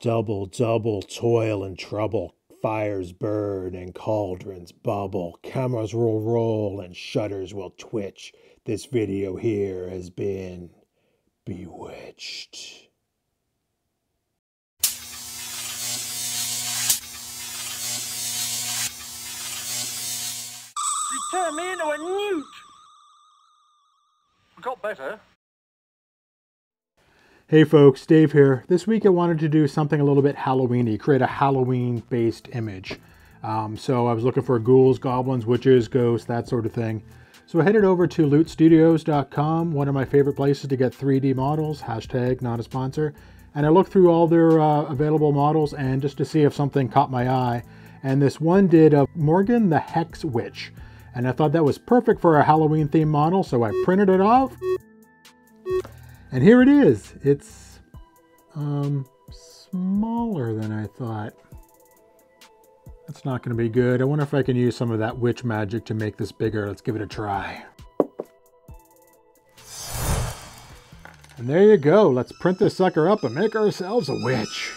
Double, double toil and trouble. Fires burn and cauldrons bubble. Cameras will roll and shutters will twitch. This video here has been bewitched. She turned me into a newt. Got better. Hey folks, Dave here. This week I wanted to do something a little bit Halloweeny, create a Halloween-based image. Um, so I was looking for ghouls, goblins, witches, ghosts, that sort of thing. So I headed over to lootstudios.com, one of my favorite places to get 3D models, hashtag not a sponsor. And I looked through all their uh, available models and just to see if something caught my eye. And this one did of Morgan the Hex Witch. And I thought that was perfect for a Halloween themed model, so I printed it off. And here it is. It's um, smaller than I thought. That's not going to be good. I wonder if I can use some of that witch magic to make this bigger. Let's give it a try. And there you go. Let's print this sucker up and make ourselves a witch.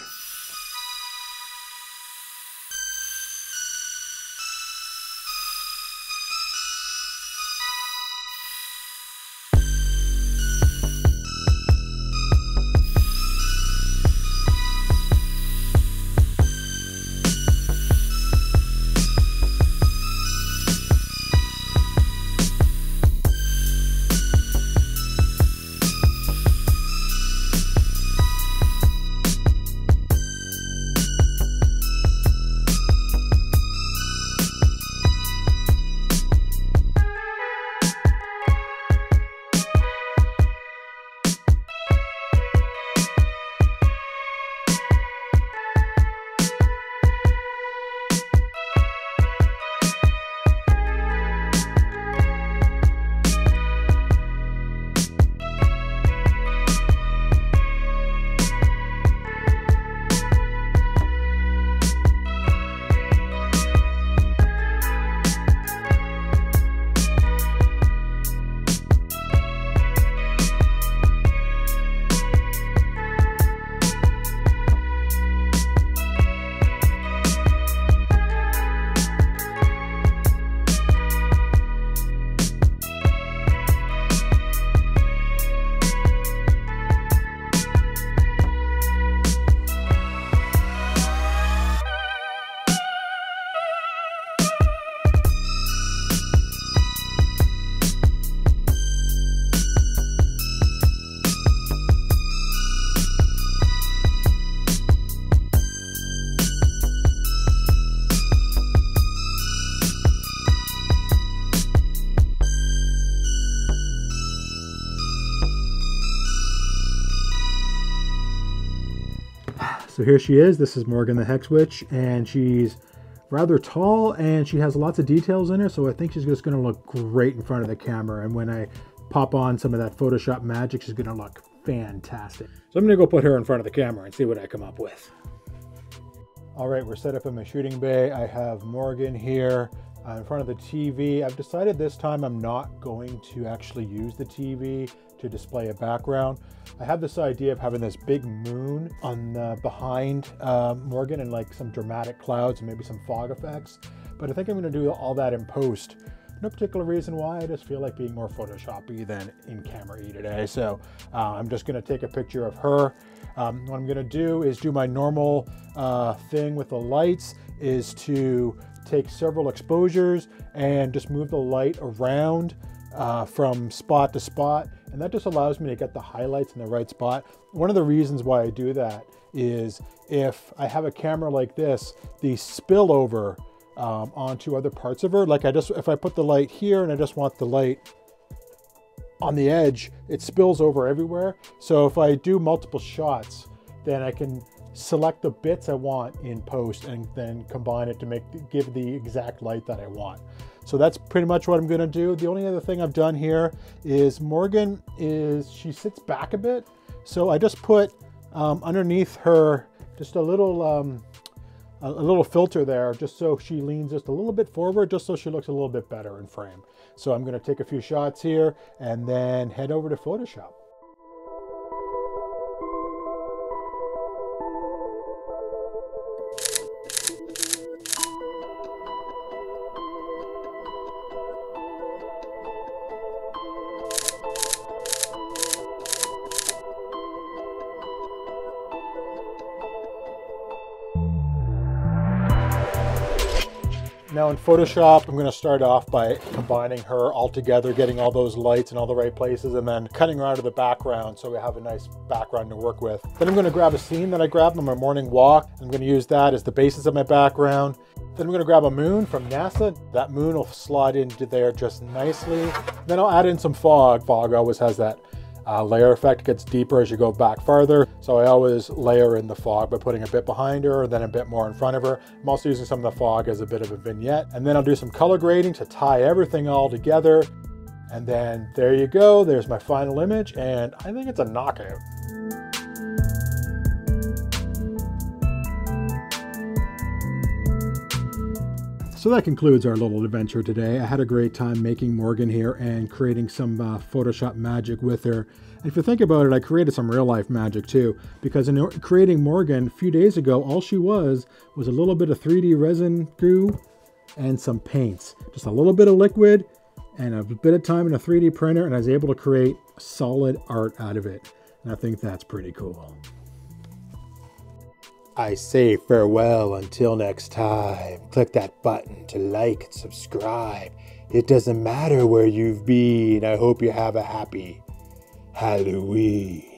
So here she is. This is Morgan the Hex Witch, and she's rather tall and she has lots of details in her. So I think she's just going to look great in front of the camera. And when I pop on some of that Photoshop magic, she's going to look fantastic. So I'm going to go put her in front of the camera and see what I come up with. All right, we're set up in my shooting bay. I have Morgan here uh, in front of the TV. I've decided this time I'm not going to actually use the TV to display a background. I have this idea of having this big moon on the, behind uh, Morgan and like some dramatic clouds and maybe some fog effects. But I think I'm going to do all that in post. No particular reason why, I just feel like being more Photoshoppy than in camera today. So uh, I'm just gonna take a picture of her. Um, what I'm gonna do is do my normal uh, thing with the lights is to take several exposures and just move the light around uh, from spot to spot. And that just allows me to get the highlights in the right spot. One of the reasons why I do that is if I have a camera like this, the spillover um, onto other parts of her, like I just, if I put the light here and I just want the light on the edge, it spills over everywhere. So if I do multiple shots, then I can select the bits I want in post and then combine it to make give the exact light that I want. So that's pretty much what I'm gonna do. The only other thing I've done here is Morgan is, she sits back a bit. So I just put um, underneath her just a little um, a, little filter there just so she leans just a little bit forward just so she looks a little bit better in frame. So I'm gonna take a few shots here and then head over to Photoshop. Now in Photoshop, I'm gonna start off by combining her all together, getting all those lights in all the right places, and then cutting her out of the background so we have a nice background to work with. Then I'm gonna grab a scene that I grabbed on my morning walk. I'm gonna use that as the basis of my background. Then I'm gonna grab a moon from NASA. That moon will slide into there just nicely. Then I'll add in some fog. Fog always has that uh, layer effect gets deeper as you go back farther. So I always layer in the fog by putting a bit behind her, and then a bit more in front of her. I'm also using some of the fog as a bit of a vignette. And then I'll do some color grading to tie everything all together. And then there you go. There's my final image. And I think it's a knockout. So that concludes our little adventure today. I had a great time making Morgan here and creating some uh, Photoshop magic with her. And if you think about it, I created some real life magic too, because in creating Morgan a few days ago, all she was was a little bit of 3D resin goo and some paints. Just a little bit of liquid and a bit of time in a 3D printer, and I was able to create solid art out of it. And I think that's pretty cool. I say farewell until next time. Click that button to like and subscribe. It doesn't matter where you've been. I hope you have a happy Halloween.